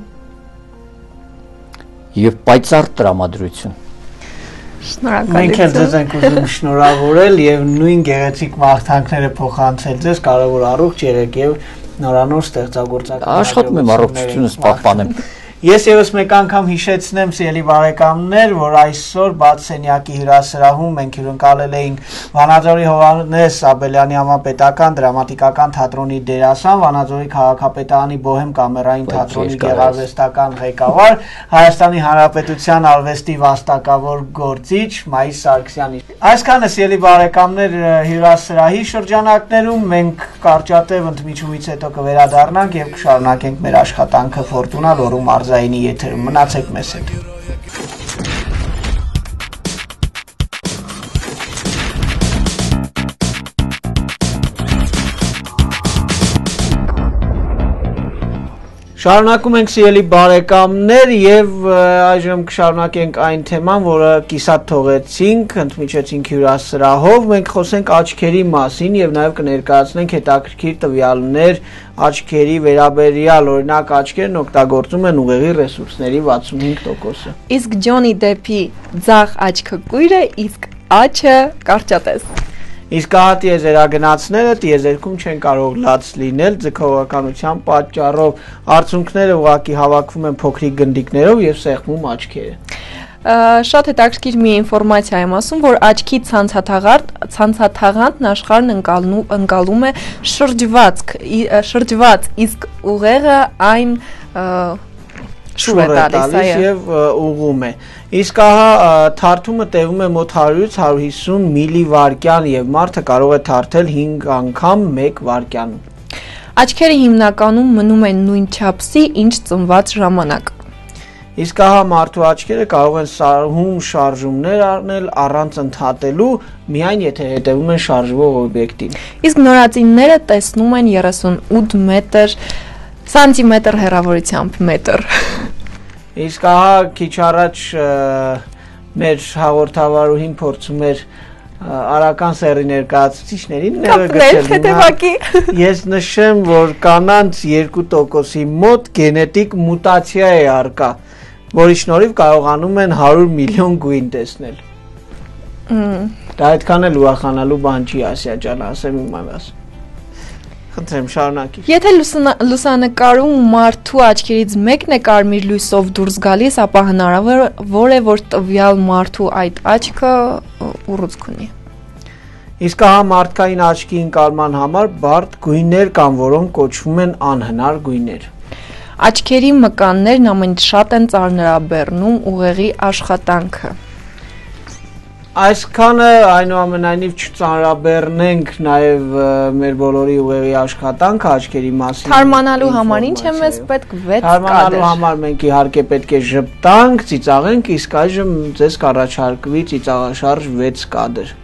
Speaker 3: եւ պայծառ տրամադրություն։
Speaker 2: Շնորհակալություն։
Speaker 1: Մենք էլ ձեզ ենք ուզում շնորհավորել եւ նույն գեղեցիկ մաղթանքները փոխանցել ձեզ, կարևոր առողջ եղեք եւ նորանոր ստեղծագործական
Speaker 3: աշխատում եմ առողջությունս պահպանեմ։
Speaker 1: Ես եւս մեկ անգամ հիշեցնեմ սիրելի բարեկամներ, որ այսօր բաց սենյակի հյուրասրահում մենք հյուրընկալել էինք Վանաձորի Հովանես Աբելյանի համապետական դրամատիկական թատրոնի դերասան, Վանաձորի քաղաքապետարանի Բոհեմ կամերային թատրոնի գեղարվեստական ղեկավար, Հայաստանի Հանրապետության արվեստի վաստակավոր գործիչ Մայիս Սարգսյանի։ Այսքանը սիրելի բարեկամներ հյուրասրահի շրջանակներում մենք կարճատև ընդմիջումից հետո կվերադառնանք եւ կշարունակենք մեր աշխատանքը Ֆորտունա լորու մարզ մարզայինի եթերում մնացեք մեզ հետ Շարունակում ենք սիրելի բարեկամներ եւ այժմ կշարունակենք այն թեման, որը կիսատ թողեցինք, ընդմիջեցինք հյուրասրահով։ Մենք խոսենք աչքերի մասին եւ նաեւ կներկայացնենք հետաքրքիր տվյալներ աչքերի վերաբերյալ, օրինակ աչքերն օգտագործում են ուղեղի ռեսուրսների 65%-ը։
Speaker 2: Իսկ Ջոնի Դեփի ցախ աչքը կույրը, իսկ աչը կարճատես։
Speaker 1: Իսկ հա տիեզերագնացները տիեզերքում չեն կարող լաց լինել ձգողականության պատճառով։ Արդյունքները ուղակի հավաքվում են փոքրիկ գնդիկներով եւ սեղմում աչքերը
Speaker 2: շատ հետաքրքիր մի ինֆորմացիա եմ ասում, որ աչքի ցանցաթաղանթ ցանցաթաղանթն աշխարհն ընկալնում ընկալում է շրջված շրջված իսկ ուղեղը այն
Speaker 1: շուր է տալիս եւ ուղում է։ Իսկ ահա թարթումը տևում է մոտ 100-ից 150 միլիվարկյան եւ մարդը կարող է թարթել 5 անգամ 1 վարկյանում։
Speaker 2: Աչքերը հիմնականում մնում են նույն չափսի, ինչ ծնված ժամանակ։
Speaker 1: Իսկ ահա մարդու աչքերը կարող են սարհում շարժումներ առնել առանց ընդհատելու, միայն եթե հետևում են շարժվող օբյեկտին։
Speaker 2: Իսկ նորածինները տեսնում են 38 մետր սանտիմետր հեռավորությամբ մետր։ <laughs>
Speaker 1: Իսկ ահա քիչ առաջ մեր հաղորդավարուհին փորձում էր արական սերի ներկայացուցիչներին
Speaker 2: ները գտել։ <laughs>
Speaker 1: Ես նշեմ, որ կանանց 2%-ի մոտ գենետիկ մուտացիա է արկա, որի շնորհիվ կարողանում են 100 միլիոն գույն տեսնել։ Դա այդքան էլ ուրախանալու բան չի, Ասիա ջան, ասեմ իմանաս։ Խնդրեմ, շարունակիր։
Speaker 2: Եթե լուսանկարում մարդու աչքերից մեկն է կարմիր լույսով դուրս գալիս, ապա հնարավոր է, որ տվյալ մարդու այդ աչքը ուռուցք ունի։
Speaker 1: Իսկ ահա մարդկային աչքի ընկալման համար բարդ գույներ կան, որոնք կոչվում են անհնար գույներ։
Speaker 2: Աչքերի մկաններն ամենից շատ են ծանրաբեռնում ուղեղի աշխատանքը։
Speaker 1: Այսքանը այնուամենայնիվ չծանրաբեռնենք նաև մեր բոլորի ուղեղի աշխատանքը աչքերի մասին։
Speaker 2: Թարմանալու համար ինչ է մեզ պետք 6 կադր։
Speaker 1: Թարմանալու համար մենք իհարկե պետք է ճպտանք, ծիծաղենք, իսկ այժմ ձեզ կառաջարկվի ծիծաղաշարժ 6 կադր։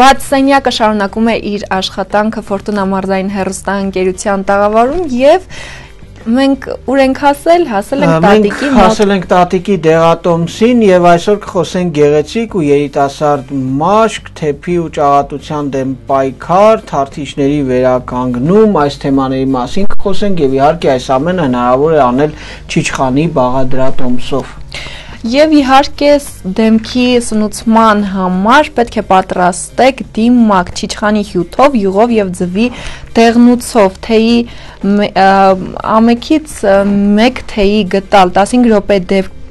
Speaker 2: Բաց Սենյակը շարունակում է իր աշխատանքը Ֆորտունա մարզային հերոստանգերության տաղավարում եւ Մենք ուր ենք հասել, հասել ենք տատիկի
Speaker 1: մոտ։ Մենք հասել ենք տատիկի դեղատոմսին եւ այսօր կխոսենք գեղեցիկ ու երիտասարդ մաշկ, թեփի ու ճաղատության դեմ պայքար, թարթիչների վերականգնում, այս թեմաների մասին կխոսենք եւ իհարկե այս ամենը հնարավոր է անել Չիչխանի բաղադրատոմսով։
Speaker 2: Եվ իհարկե դեմքի սնուցման համար պետք է պատրաստեք դիմակ չիչխանի հյութով, յուղով եւ ձվի դեղնուցով, թեյի ամեկից 1 թեյի գտալ 15 րոպե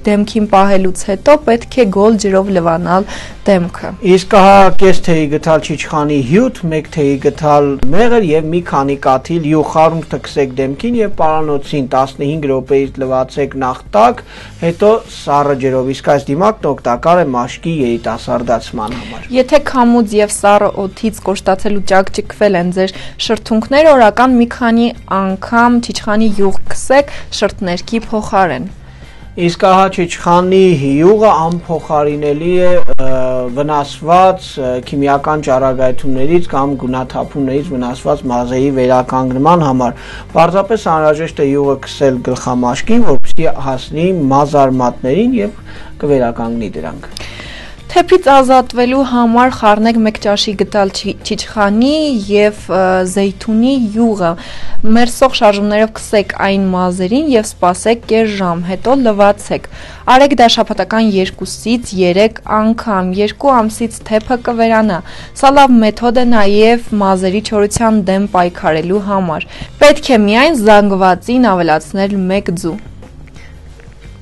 Speaker 2: դեմքին պահելուց հետո պետք է գոլ ջրով լվանալ դեմքը։
Speaker 1: Իսկ հա կես թեյի գտալ չիչխանի հյութ, 1 թեյի գտալ մեղր եւ մի քանի կաթիլ յուխարում թքսեք դեմքին եւ պարանոցին 15 րոպեից լվացեք նախ տակ, հետո սառը ջրով։ Իսկ այս դիմակն օգտակար է մաշկի երիտասարդացման համար։
Speaker 2: Եթե քամուց եւ սառը օդից կոշտացելու ճակճկվել են ձեր շրթունքները, օրական մի քանի անգամ չիչխանի յուղ քսեք շրթներքի փոխարեն։
Speaker 1: Իսկ ահա Չիչխանի հիյուղը անփոխարինելի է վնասված քիմիական ճառագայթումներից կամ գունաթափումներից վնասված մազերի վերականգնման համար։ Պարզապես անհրաժեշտ է յուղը քսել գլխամաշկին, որպեսզի հասնի մազարմատներին եւ կվերականգնի դրանք։
Speaker 2: Թեփից ազատվելու համար խառնեք 1 ճաշի գտալ չիչխանի եւ զեյթունի յուղը։ Մերսող շարժումներով քսեք այն մազերին եւ սպասեք կես ժամ, հետո լվացեք։ Արեք դա շաբաթական 2-ից 3 անգամ, 2 ամսից թեփը կվերանա։ Սա լավ մեթոդ է նաեւ մազերի չորության դեմ պայքարելու համար։ Պետք է միայն զանգվածին ավելացնել 1 ձու։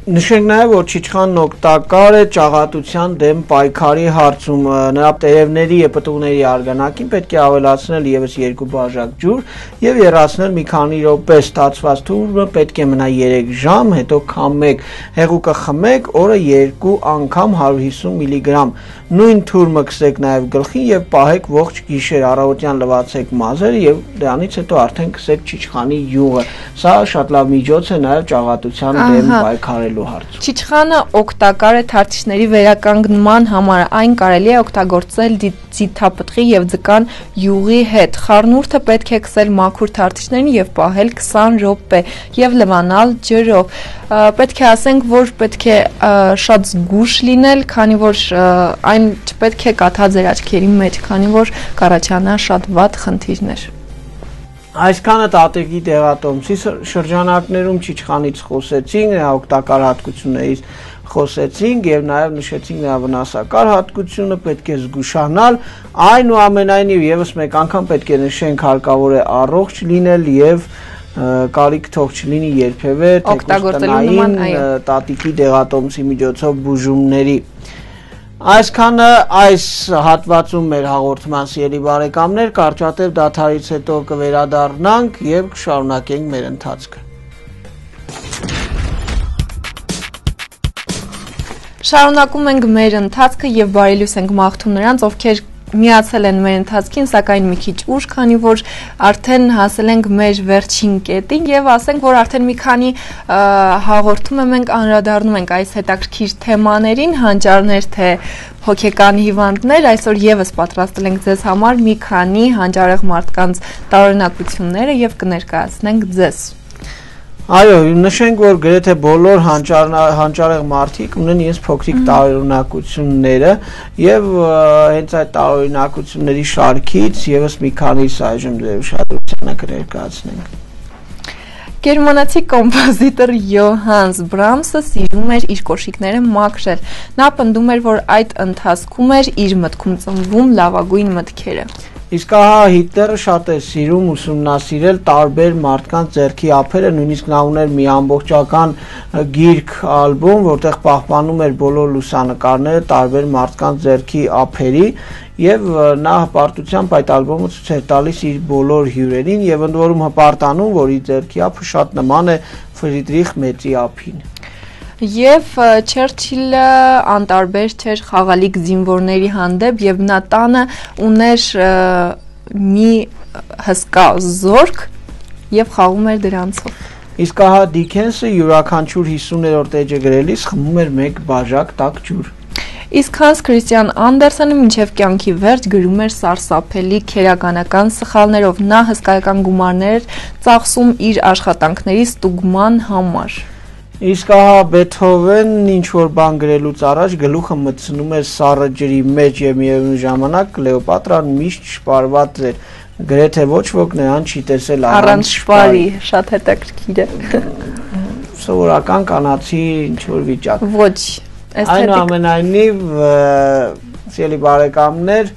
Speaker 1: Նշենք նաև, որ Չիչխանն օգտակար է ճաղատության դեմ պայքարի հարցում։ Նրա տերևների եւ պտուղների արգանակին պետք է ավելացնել եւս 2 բաժակ ջուր եւ երացնել մի քանի րոպե ստացված թուրմը պետք է մնա 3 ժամ, հետո քամեք։ Հեղուկը խմեք օրը 2 անգամ 150 միլիգրամ։ Նույն թուրմը քսեք նաև գլխին եւ պահեք ողջ գիշեր առավոտյան լվացեք մազերը եւ դրանից հետո արդեն քսեք Չիչխանի յուղը։ Սա շատ լավ միջոց է նաև ճաղատության դեմ պայքարելու լուծելու հարցում։
Speaker 2: Չիչխանը օգտակար է թարթիչների վերականգնման համար։ Այն կարելի է օգտագործել ձիթապտղի եւ ձկան յուղի հետ։ Խառնուրդը պետք է քսել մաքուր թարթիչներին եւ պահել 20 րոպե եւ լվանալ ջրով։ Պետք է ասենք, որ պետք է շատ զգուշ լինել, քանի որ այն չպետք է կաթա ձեր աչքերի մեջ, քանի որ կառաջանա շատ վատ խնդիրներ։
Speaker 1: Այսքանը տատեկի տեղատոմսի շրջանակներում Չիչխանից խոսեցինք, նրա օգտակար հատկություններից խոսեցինք եւ նաեւ նշեցինք նրա վնասակար հատկությունը պետք է զգուշանալ այնուամենայնիվ եւս մեկ անգամ պետք է նշենք հարկավոր է առողջ լինել եւ կարիք թող չլինի երբևէ
Speaker 2: թեկուզ տնային
Speaker 1: տատիկի դեղատոմսի միջոցով բուժումների Այսքանը այս հատվածում մեր հաղորդման սիրելի բարեկամներ, կարճատև դաթարից հետո կվերադառնանք եւ կշարունակենք մեր ընթացքը։
Speaker 2: Շարունակում ենք մեր ընթացքը եւ բարելույս ենք մաղթում նրանց, ովքեր միացել են մեր ընթացքին, սակայն մի քիչ ուշ, քանի որ արդեն հասել ենք մեր վերջին կետին եւ ասենք, որ արդեն մի քանի հաղորդում ենք անդրադառնում ենք այս հետաքրքիր թեմաներին, հանճարներ թե հոգեկան հիվանդներ, այսօր եւս պատրաստել ենք ձեզ համար մի քանի հանճարեղ մարդկանց տարօրինակությունները եւ կներկայացնենք ձեզ։
Speaker 1: Այո, նշենք, որ գրեթե բոլոր հանճարեղ մարդիկ ունեն իրենց փոքրիկ տարօրինակությունները եւ հենց այդ տարօրինակությունների շարքից եւս մի քանիս այժմ ձեր ուշադրությանը կներկայացնենք։
Speaker 2: Գերմանացի կոմպոզիտոր Յոհանս Բրամսը սիրում էր իր կոշիկները մաքրել։ Նա պնդում էր, որ այդ ընթացքում էր իր մտքում ծնվում լավագույն մտքերը։
Speaker 1: Իսկ ահա Հիտլերը շատ է սիրում ուսումնասիրել տարբեր մարդկանց ձեռքի ափերը, նույնիսկ նա ուներ մի ամբողջական գիրք ալբոմ, որտեղ պահպանում էր բոլոր լուսանկարները տարբեր մարդկանց ձեռքի ափերի եւ նա հպարտությամբ այդ ալբոմը ցույց էր տալիս իր բոլոր հյուրերին եւ ընդ որում հպարտանում, որ իր ձեռքի ափը շատ նման է Ֆրիդրիխ Մեծի ափին
Speaker 2: եւ Չերչիլը անտարբեր չէր խաղալիք զինվորների հանդեպ եւ նա տանը ուներ մի հսկա զորք եւ խաղում էր դրանցով
Speaker 1: Իսկ ահա Դիքենսը յուրաքանչյուր 50-րդ էջը գրելիս խմում էր մեկ բաժակ տաք ջուր։
Speaker 2: Իսկ Հանս Քրիստիան Անդերսոնը մինչև կյանքի վերջ գրում էր սարսափելի քերականական սխալներով։ Նա հսկայական գումարներ ծախսում իր աշխատանքների ստուգման համար։
Speaker 1: Իսկ ահա Բեթհովենն ինչ որ բան գրելուց առաջ գլուխը մտցնում էր սառը ջրի մեջ եւ միևնույն ժամանակ Կլեոպատրան միշտ շպարված էր գրեթե ոչ ոք նրան չի տեսել
Speaker 2: առանց շպարի, շատ հետաքրքիր է։
Speaker 1: Սովորական կանացի ինչ որ վիճակ։
Speaker 2: Ոչ,
Speaker 1: էսթետիկ։ Այնուամենայնիվ, սիրելի բարեկամներ,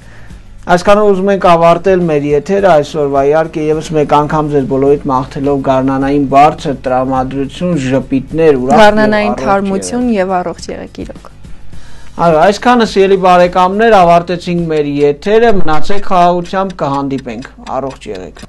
Speaker 1: Այսքանով ուզում ենք ավարտել մեր եթերը այսօրվա իհարկե եւս մեկ անգամ ձեր բոլորիդ մաղթելով գարնանային բարձր տրամադրություն, ժպիտներ,
Speaker 2: ուրախ գարնանային թարմություն եւ առողջ եղեք իրոք։
Speaker 1: Այո, այսքանը սիրելի բարեկամներ ավարտեցինք մեր եթերը, մնացեք խաղաղությամբ կհանդիպենք։ Առողջ եղեք։